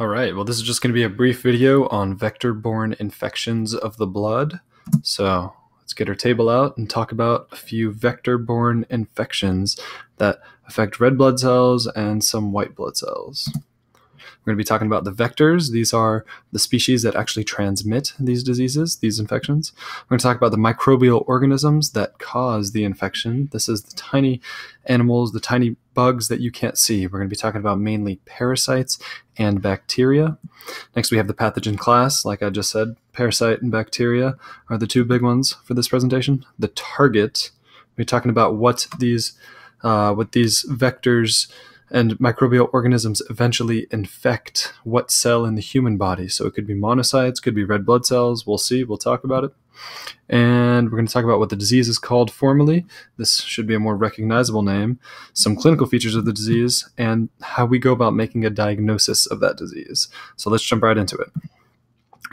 All right, well, this is just going to be a brief video on vector-borne infections of the blood. So let's get our table out and talk about a few vector-borne infections that affect red blood cells and some white blood cells. We're going to be talking about the vectors. These are the species that actually transmit these diseases, these infections. We're going to talk about the microbial organisms that cause the infection. This is the tiny animals, the tiny bugs that you can't see. We're going to be talking about mainly parasites and bacteria. Next, we have the pathogen class. Like I just said, parasite and bacteria are the two big ones for this presentation. The target, we're talking about what these, uh, what these vectors and microbial organisms eventually infect what cell in the human body. So it could be monocytes, could be red blood cells. We'll see. We'll talk about it. And we're going to talk about what the disease is called formally. This should be a more recognizable name, some clinical features of the disease, and how we go about making a diagnosis of that disease. So let's jump right into it.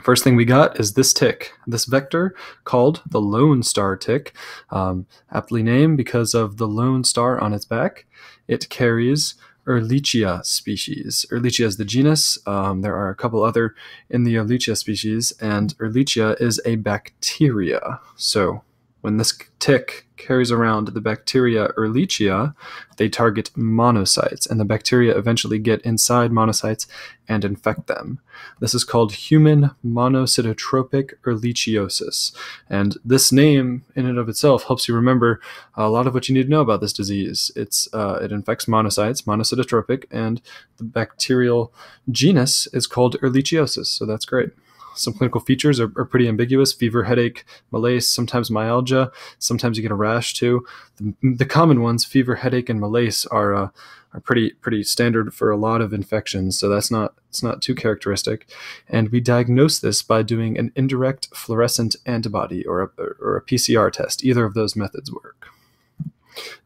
First thing we got is this tick, this vector called the Lone Star tick, um, aptly named because of the lone star on its back. It carries Ehrlichia species. Ehrlichia is the genus. Um, there are a couple other in the Ehrlichia species, and Ehrlichia is a bacteria. So when this tick carries around the bacteria Ehrlichia, they target monocytes, and the bacteria eventually get inside monocytes and infect them. This is called human monocytotropic ehrlichiosis. And this name, in and of itself, helps you remember a lot of what you need to know about this disease. It's uh, It infects monocytes, monocytotropic, and the bacterial genus is called ehrlichiosis, so that's great some clinical features are, are, pretty ambiguous fever, headache, malaise, sometimes myalgia. Sometimes you get a rash too. The, the common ones, fever, headache, and malaise, are. Uh, are pretty pretty standard for a lot of infections, so that's not it's not too characteristic. And we diagnose this by doing an indirect fluorescent antibody or a, or a PCR test. Either of those methods work.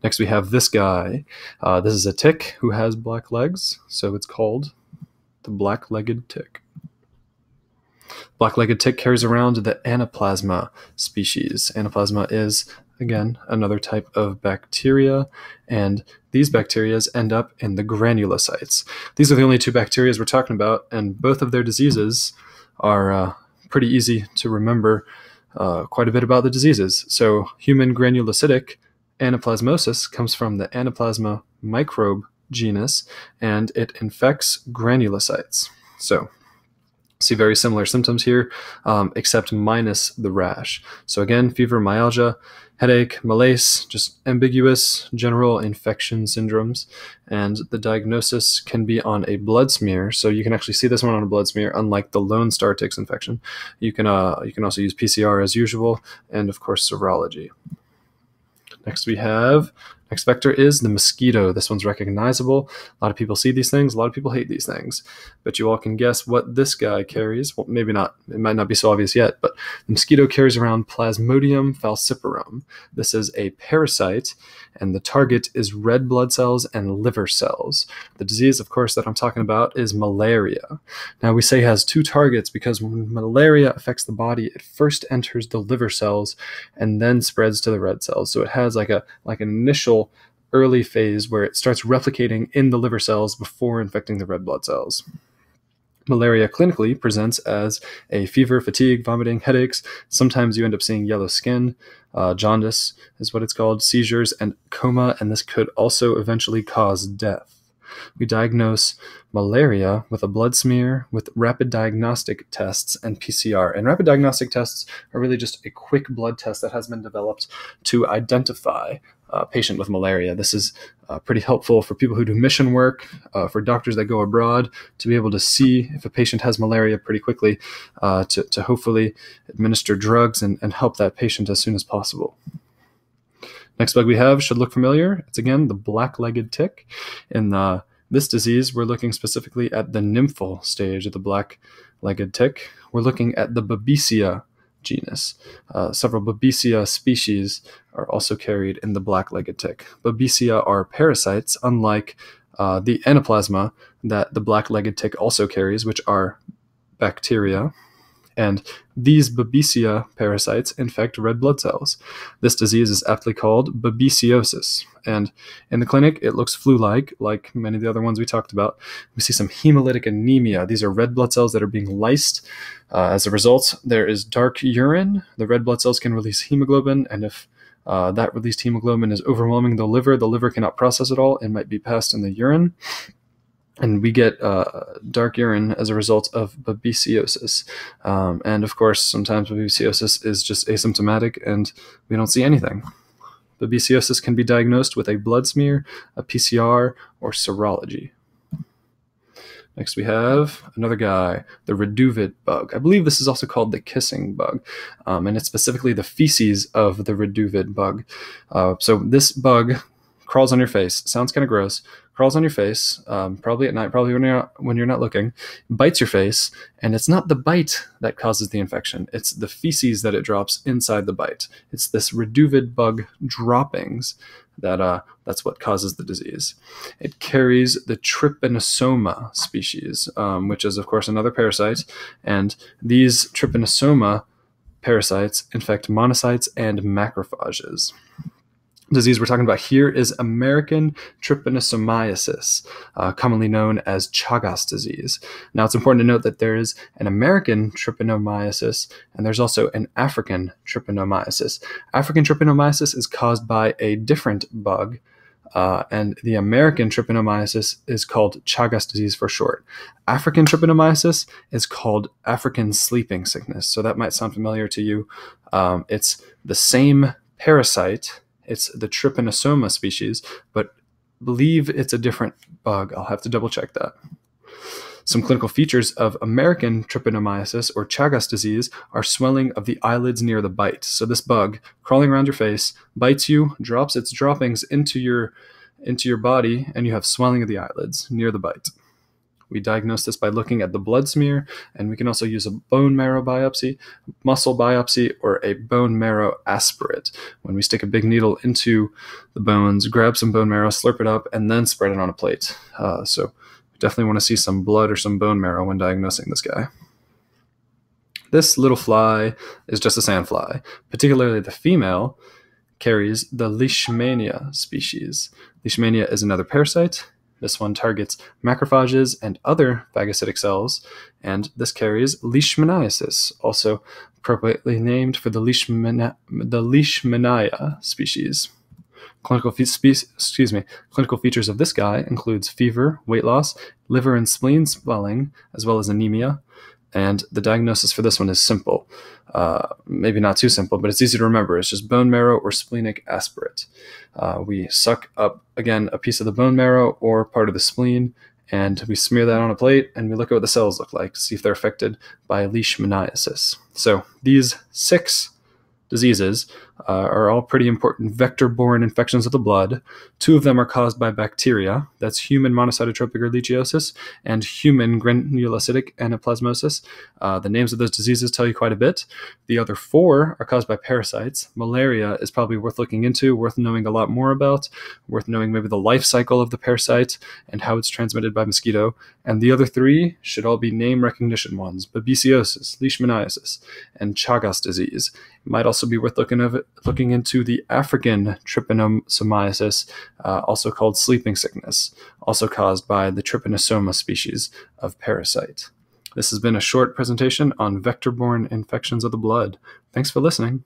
Next, we have this guy. Uh, this is a tick who has black legs, so it's called the black-legged tick. Black-legged tick carries around the Anaplasma species. Anaplasma is, again, another type of bacteria, and these bacteria end up in the granulocytes. These are the only two bacteria we're talking about, and both of their diseases are uh, pretty easy to remember uh, quite a bit about the diseases. So, human granulocytic anaplasmosis comes from the Anaplasma microbe genus, and it infects granulocytes. So, see very similar symptoms here, um, except minus the rash. So again, fever, myalgia, headache, malaise, just ambiguous general infection syndromes. And the diagnosis can be on a blood smear. So you can actually see this one on a blood smear, unlike the Lone Star ticks infection. You can, uh, you can also use PCR as usual, and of course, serology. Next, we have Next vector is the mosquito. This one's recognizable. A lot of people see these things. A lot of people hate these things. But you all can guess what this guy carries. Well, maybe not. It might not be so obvious yet. But the mosquito carries around Plasmodium falciparum. This is a parasite, and the target is red blood cells and liver cells. The disease, of course, that I'm talking about is malaria. Now, we say has two targets because when malaria affects the body, it first enters the liver cells and then spreads to the red cells. So it has like a like an initial initial early phase where it starts replicating in the liver cells before infecting the red blood cells. Malaria clinically presents as a fever, fatigue, vomiting, headaches. Sometimes you end up seeing yellow skin. Uh, jaundice is what it's called, seizures, and coma, and this could also eventually cause death. We diagnose malaria with a blood smear, with rapid diagnostic tests, and PCR. And rapid diagnostic tests are really just a quick blood test that has been developed to identify a patient with malaria. This is uh, pretty helpful for people who do mission work, uh, for doctors that go abroad, to be able to see if a patient has malaria pretty quickly, uh, to, to hopefully administer drugs and, and help that patient as soon as possible. Next bug we have should look familiar. It's again the black-legged tick. In the, this disease, we're looking specifically at the nymphal stage of the black-legged tick. We're looking at the Babesia genus. Uh, several Babesia species are also carried in the black-legged tick. Babesia are parasites, unlike uh, the anaplasma that the black-legged tick also carries, which are bacteria. And these Babesia parasites infect red blood cells. This disease is aptly called babesiosis. And in the clinic, it looks flu like, like many of the other ones we talked about. We see some hemolytic anemia. These are red blood cells that are being lysed. Uh, as a result, there is dark urine. The red blood cells can release hemoglobin, and if uh, that released hemoglobin is overwhelming the liver. The liver cannot process it all. It might be passed in the urine. And we get uh, dark urine as a result of babesiosis. Um, and of course, sometimes babesiosis is just asymptomatic and we don't see anything. Babesiosis can be diagnosed with a blood smear, a PCR, or serology. Next, we have another guy, the reduviid bug. I believe this is also called the kissing bug, um, and it's specifically the feces of the reduviid bug. Uh, so this bug crawls on your face. Sounds kind of gross. Crawls on your face, um, probably at night, probably when you're not, when you're not looking. Bites your face, and it's not the bite that causes the infection. It's the feces that it drops inside the bite. It's this reduviid bug droppings that uh, that's what causes the disease. It carries the trypanosoma species, um, which is of course another parasite, and these trypanosoma parasites infect monocytes and macrophages disease we're talking about here is American trypanosomiasis, uh, commonly known as Chagas disease. Now, it's important to note that there is an American trypanosomiasis and there's also an African trypanosomiasis. African trypanosomiasis is caused by a different bug. Uh, and the American trypanosomiasis is called Chagas disease for short. African trypanosomiasis is called African sleeping sickness. So that might sound familiar to you. Um, it's the same parasite it's the Trypanosoma species, but believe it's a different bug. I'll have to double check that. Some clinical features of American trypanomyosis or Chagas disease are swelling of the eyelids near the bite. So this bug crawling around your face bites you, drops its droppings into your into your body, and you have swelling of the eyelids near the bite. We diagnose this by looking at the blood smear, and we can also use a bone marrow biopsy, muscle biopsy, or a bone marrow aspirate. When we stick a big needle into the bones, grab some bone marrow, slurp it up, and then spread it on a plate. Uh, so we definitely want to see some blood or some bone marrow when diagnosing this guy. This little fly is just a sandfly, particularly the female carries the Leishmania species. Leishmania is another parasite this one targets macrophages and other phagocytic cells, and this carries leishmaniasis, also appropriately named for the, Leishmania, the Leishmania species. Clinical, fe- spe- excuse me, clinical features of this guy includes fever, weight loss, liver and spleen swelling, as well as anemia. And the diagnosis for this one is simple. Uh, maybe not too simple, but it's easy to remember. It's just bone marrow or splenic aspirate. Uh, we suck up, again, a piece of the bone marrow or part of the spleen, and we smear that on a plate and we look at what the cells look like, see if they're affected by leishmaniasis. So these six diseases uh, are all pretty important vector borne infections of the blood. Two of them are caused by bacteria that's human monocytotropic ehrlichiosis and human granulocytic anaplasmosis. Uh, the names of those diseases tell you quite a bit. The other four are caused by parasites. Malaria is probably worth looking into, worth knowing a lot more about, worth knowing maybe the life cycle of the parasite and how it's transmitted by mosquito. And the other three should all be name recognition ones babesiosis, leishmaniasis, and Chagas disease. It might also be worth looking, it, looking into the African trypanosomiasis, uh, also called sleeping sickness, also caused by the trypanosoma species of parasite. This has been a short presentation on vector borne infections of the blood. Thanks for listening.